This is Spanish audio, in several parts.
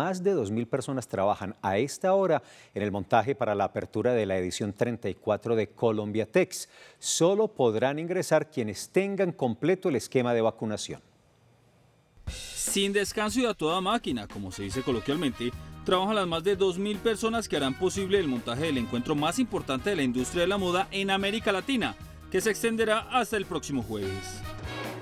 más de 2.000 personas trabajan a esta hora en el montaje para la apertura de la edición 34 de Colombia Tex. Solo podrán ingresar quienes tengan completo el esquema de vacunación. Sin descanso y a toda máquina, como se dice coloquialmente, trabajan las más de 2.000 personas que harán posible el montaje del encuentro más importante de la industria de la moda en América Latina, que se extenderá hasta el próximo jueves.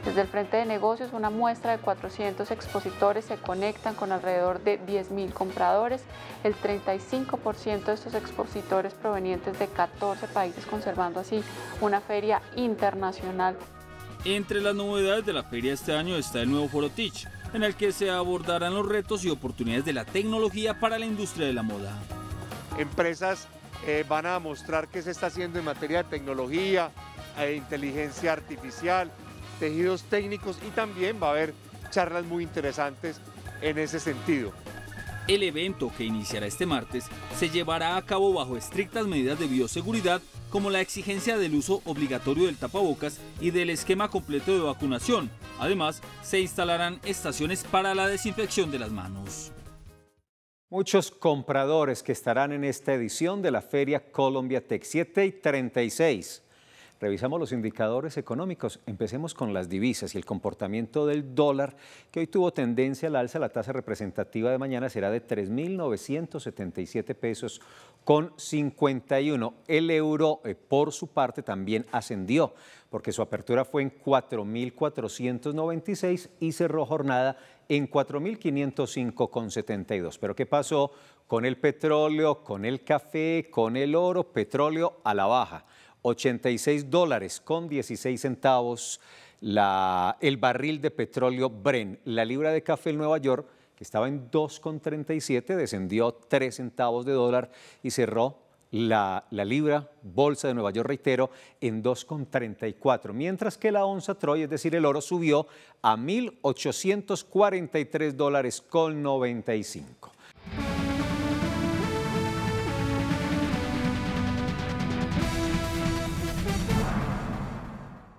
Desde el Frente de Negocios, una muestra de 400 expositores se conectan con alrededor de 10.000 compradores. El 35% de estos expositores provenientes de 14 países, conservando así una feria internacional. Entre las novedades de la feria este año está el nuevo Foro Teach, en el que se abordarán los retos y oportunidades de la tecnología para la industria de la moda. Empresas eh, van a mostrar qué se está haciendo en materia de tecnología, e inteligencia artificial, tejidos técnicos y también va a haber charlas muy interesantes en ese sentido. El evento, que iniciará este martes, se llevará a cabo bajo estrictas medidas de bioseguridad como la exigencia del uso obligatorio del tapabocas y del esquema completo de vacunación. Además, se instalarán estaciones para la desinfección de las manos. Muchos compradores que estarán en esta edición de la Feria Colombia Tech 7 y 36 Revisamos los indicadores económicos. Empecemos con las divisas y el comportamiento del dólar, que hoy tuvo tendencia al alza. La tasa representativa de mañana será de 3.977 pesos con 51. El euro, eh, por su parte, también ascendió, porque su apertura fue en 4.496 y cerró jornada en 4.505 con 72. Pero ¿qué pasó con el petróleo, con el café, con el oro? Petróleo a la baja. 86 dólares con 16 centavos el barril de petróleo Bren. La libra de café en Nueva York, que estaba en 2,37, descendió 3 centavos de dólar y cerró la, la, libra bolsa de Nueva York, reitero, en 2,34, mientras que la onza Troy, es decir, el oro, subió a 1.843 dólares con 95.